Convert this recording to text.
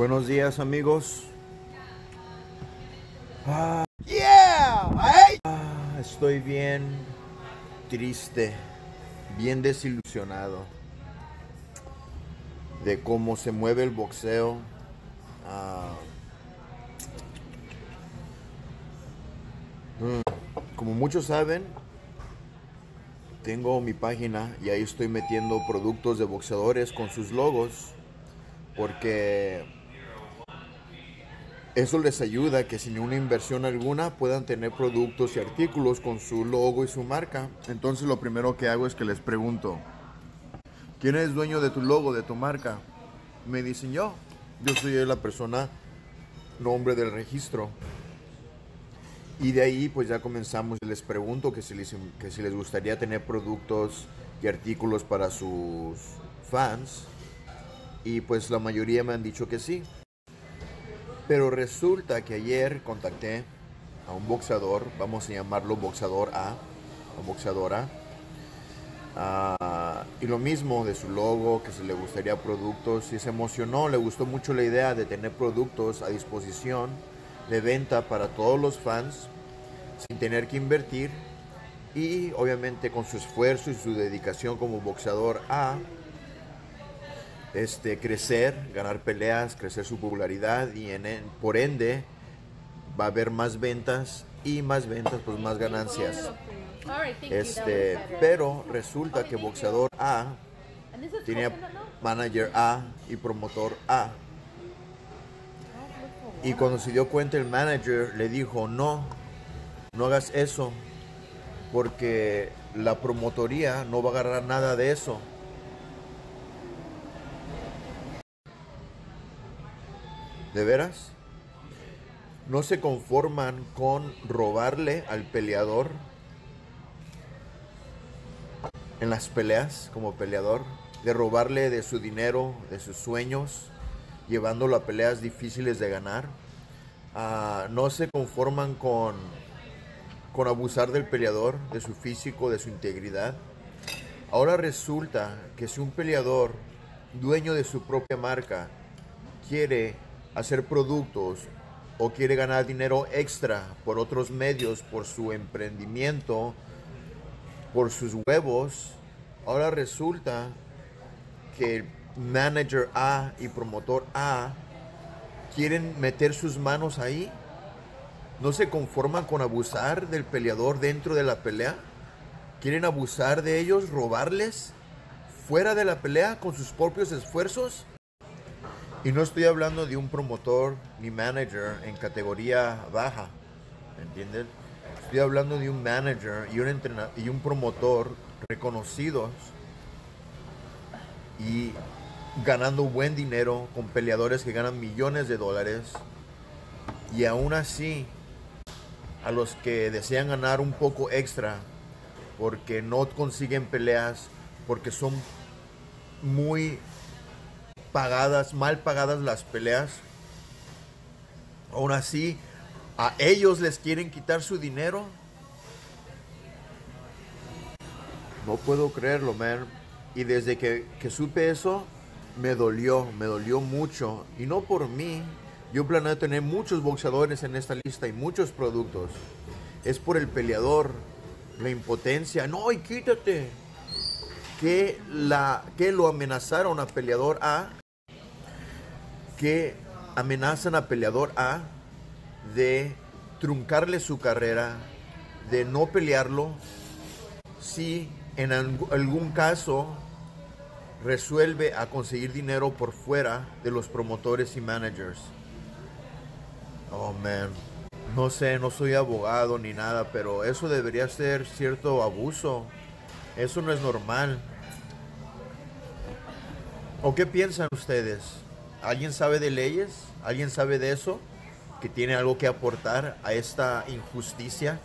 Buenos días amigos. Ah, ah, estoy bien triste, bien desilusionado de cómo se mueve el boxeo. Ah, mm, como muchos saben, tengo mi página y ahí estoy metiendo productos de boxeadores con sus logos porque eso les ayuda que sin una inversión alguna puedan tener productos y artículos con su logo y su marca. Entonces lo primero que hago es que les pregunto, ¿quién es dueño de tu logo, de tu marca? Me dicen yo, yo soy la persona, nombre del registro. Y de ahí pues ya comenzamos, les pregunto que si les, que si les gustaría tener productos y artículos para sus fans. Y pues la mayoría me han dicho que sí. Pero resulta que ayer contacté a un boxeador, vamos a llamarlo boxeador A, o boxeadora. Ah, y lo mismo de su logo, que se le gustaría productos, y se emocionó, le gustó mucho la idea de tener productos a disposición de venta para todos los fans sin tener que invertir y obviamente con su esfuerzo y su dedicación como boxeador a este, crecer, ganar peleas, crecer su popularidad y en, por ende va a haber más ventas y más ventas, pues más ganancias. Este, pero resulta que boxeador A tenía manager A y promotor A. Y cuando se dio cuenta el manager le dijo, no, no hagas eso, porque la promotoría no va a agarrar nada de eso. ¿De veras? ¿No se conforman con robarle al peleador en las peleas como peleador? De robarle de su dinero, de sus sueños, llevándolo a peleas difíciles de ganar. Ah, no se conforman con, con abusar del peleador, de su físico, de su integridad. Ahora resulta que si un peleador, dueño de su propia marca, quiere hacer productos o quiere ganar dinero extra por otros medios, por su emprendimiento, por sus huevos, ahora resulta que manager A y promotor A quieren meter sus manos ahí. No se conforman con abusar del peleador dentro de la pelea. Quieren abusar de ellos, robarles fuera de la pelea con sus propios esfuerzos. Y no estoy hablando de un promotor ni manager en categoría baja, ¿entiendes? Estoy hablando de un manager y un, y un promotor reconocidos y ganando buen dinero con peleadores que ganan millones de dólares. Y aún así, a los que desean ganar un poco extra porque no consiguen peleas, porque son muy pagadas, mal pagadas las peleas. Aún así, a ellos les quieren quitar su dinero. No puedo creerlo, man. Y desde que, que supe eso, me dolió, me dolió mucho. Y no por mí. Yo planeo tener muchos boxeadores en esta lista y muchos productos. Es por el peleador, la impotencia. No, y quítate. Que, la, que lo amenazaron a peleador A que amenazan a peleador A de truncarle su carrera, de no pelearlo, si en algún caso resuelve a conseguir dinero por fuera de los promotores y managers. Oh man, no sé, no soy abogado ni nada, pero eso debería ser cierto abuso. Eso no es normal. ¿O qué piensan ustedes? ¿Alguien sabe de leyes? ¿Alguien sabe de eso? ¿Que tiene algo que aportar a esta injusticia?